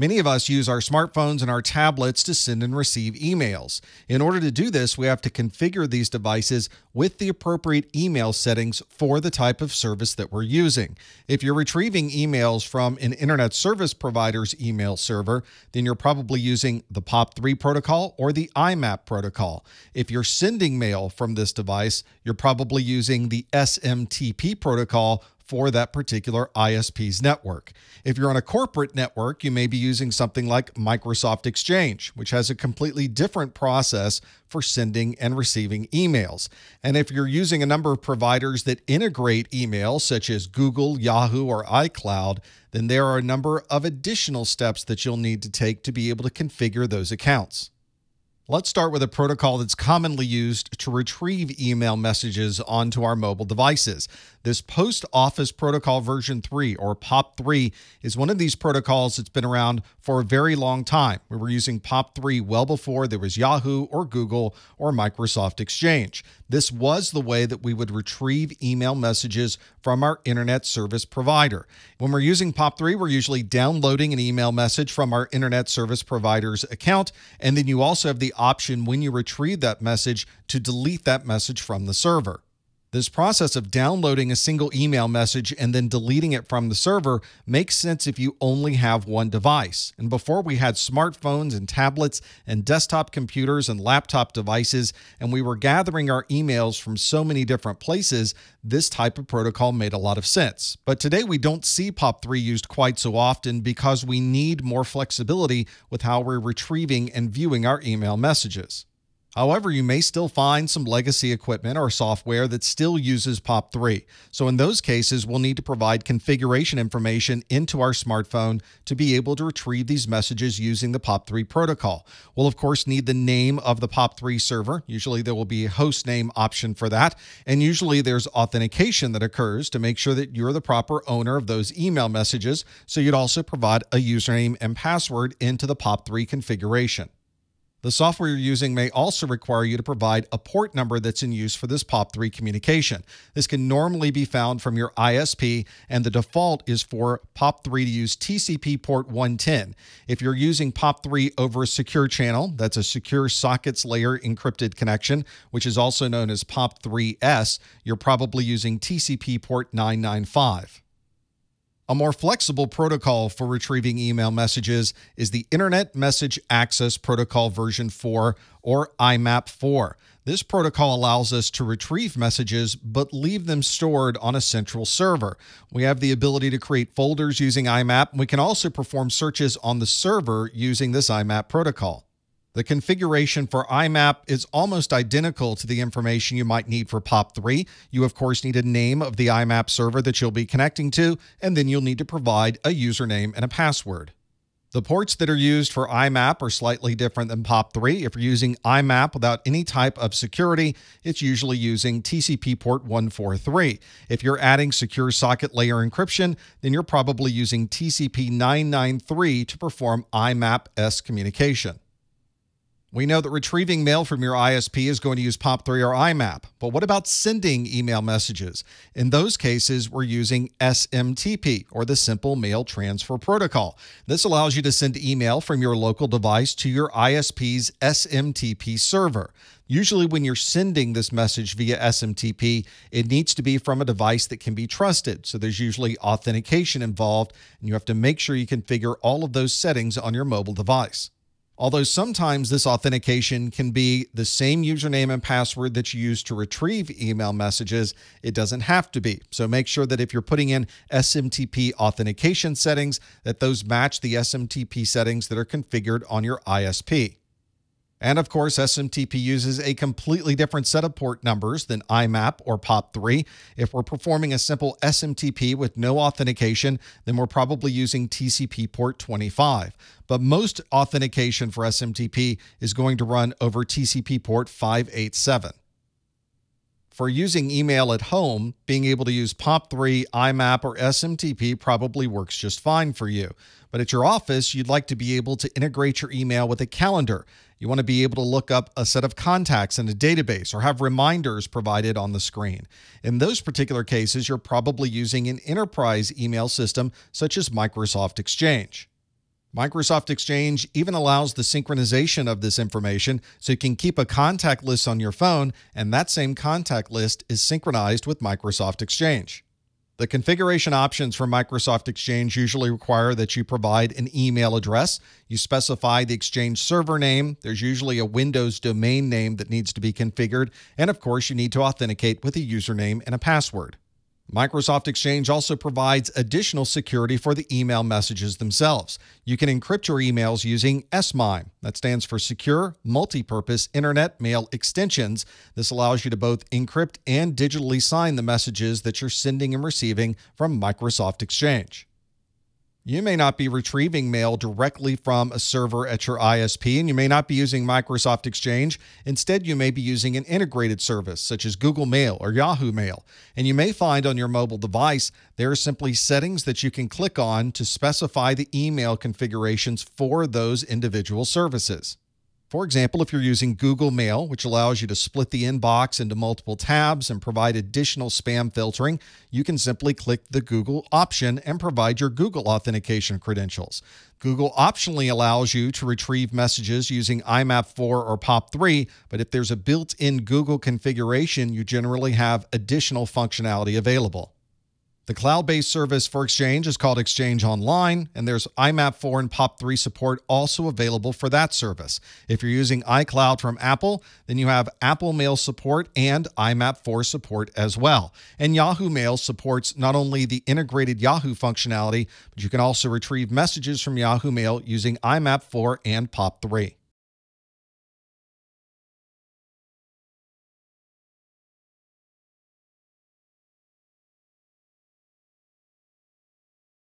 Many of us use our smartphones and our tablets to send and receive emails. In order to do this, we have to configure these devices with the appropriate email settings for the type of service that we're using. If you're retrieving emails from an internet service provider's email server, then you're probably using the POP3 protocol or the IMAP protocol. If you're sending mail from this device, you're probably using the SMTP protocol for that particular ISP's network. If you're on a corporate network, you may be using something like Microsoft Exchange, which has a completely different process for sending and receiving emails. And if you're using a number of providers that integrate email, such as Google, Yahoo, or iCloud, then there are a number of additional steps that you'll need to take to be able to configure those accounts. Let's start with a protocol that's commonly used to retrieve email messages onto our mobile devices. This Post Office Protocol version 3 or POP3 is one of these protocols that's been around for a very long time. We were using POP3 well before there was Yahoo or Google or Microsoft Exchange. This was the way that we would retrieve email messages from our internet service provider. When we're using POP3, we're usually downloading an email message from our internet service provider's account, and then you also have the option when you retrieve that message to delete that message from the server. This process of downloading a single email message and then deleting it from the server makes sense if you only have one device. And before we had smartphones and tablets and desktop computers and laptop devices, and we were gathering our emails from so many different places, this type of protocol made a lot of sense. But today we don't see POP3 used quite so often because we need more flexibility with how we're retrieving and viewing our email messages. However, you may still find some legacy equipment or software that still uses POP3. So in those cases, we'll need to provide configuration information into our smartphone to be able to retrieve these messages using the POP3 protocol. We'll of course need the name of the POP3 server. Usually there will be a host name option for that. And usually there's authentication that occurs to make sure that you're the proper owner of those email messages. So you'd also provide a username and password into the POP3 configuration. The software you're using may also require you to provide a port number that's in use for this POP3 communication. This can normally be found from your ISP, and the default is for POP3 to use TCP port 110. If you're using POP3 over a secure channel, that's a secure sockets layer encrypted connection, which is also known as POP3S, you're probably using TCP port 995. A more flexible protocol for retrieving email messages is the Internet Message Access Protocol version 4 or IMAP 4. This protocol allows us to retrieve messages but leave them stored on a central server. We have the ability to create folders using IMAP. and We can also perform searches on the server using this IMAP protocol. The configuration for IMAP is almost identical to the information you might need for POP3. You, of course, need a name of the IMAP server that you'll be connecting to, and then you'll need to provide a username and a password. The ports that are used for IMAP are slightly different than POP3. If you're using IMAP without any type of security, it's usually using TCP port 143. If you're adding secure socket layer encryption, then you're probably using TCP 993 to perform IMAP S communication. We know that retrieving mail from your ISP is going to use POP3 or IMAP, but what about sending email messages? In those cases, we're using SMTP, or the Simple Mail Transfer Protocol. This allows you to send email from your local device to your ISP's SMTP server. Usually, when you're sending this message via SMTP, it needs to be from a device that can be trusted. So there's usually authentication involved, and you have to make sure you configure all of those settings on your mobile device. Although sometimes this authentication can be the same username and password that you use to retrieve email messages, it doesn't have to be. So make sure that if you're putting in SMTP authentication settings, that those match the SMTP settings that are configured on your ISP. And of course, SMTP uses a completely different set of port numbers than IMAP or POP3. If we're performing a simple SMTP with no authentication, then we're probably using TCP port 25. But most authentication for SMTP is going to run over TCP port 587. For using email at home, being able to use POP3, IMAP, or SMTP probably works just fine for you. But at your office, you'd like to be able to integrate your email with a calendar. You want to be able to look up a set of contacts in a database or have reminders provided on the screen. In those particular cases, you're probably using an enterprise email system such as Microsoft Exchange. Microsoft Exchange even allows the synchronization of this information so you can keep a contact list on your phone, and that same contact list is synchronized with Microsoft Exchange. The configuration options for Microsoft Exchange usually require that you provide an email address. You specify the Exchange server name. There's usually a Windows domain name that needs to be configured. And of course, you need to authenticate with a username and a password. Microsoft Exchange also provides additional security for the email messages themselves. You can encrypt your emails using SMIME. That stands for Secure Multipurpose Internet Mail Extensions. This allows you to both encrypt and digitally sign the messages that you're sending and receiving from Microsoft Exchange. You may not be retrieving mail directly from a server at your ISP, and you may not be using Microsoft Exchange. Instead, you may be using an integrated service such as Google Mail or Yahoo Mail. And you may find on your mobile device there are simply settings that you can click on to specify the email configurations for those individual services. For example, if you're using Google Mail, which allows you to split the inbox into multiple tabs and provide additional spam filtering, you can simply click the Google option and provide your Google authentication credentials. Google optionally allows you to retrieve messages using IMAP 4 or POP3, but if there's a built in Google configuration, you generally have additional functionality available. The cloud based service for Exchange is called Exchange Online, and there's IMAP 4 and POP3 support also available for that service. If you're using iCloud from Apple, then you have Apple Mail support and IMAP 4 support as well. And Yahoo Mail supports not only the integrated Yahoo functionality, but you can also retrieve messages from Yahoo Mail using IMAP 4 and POP3.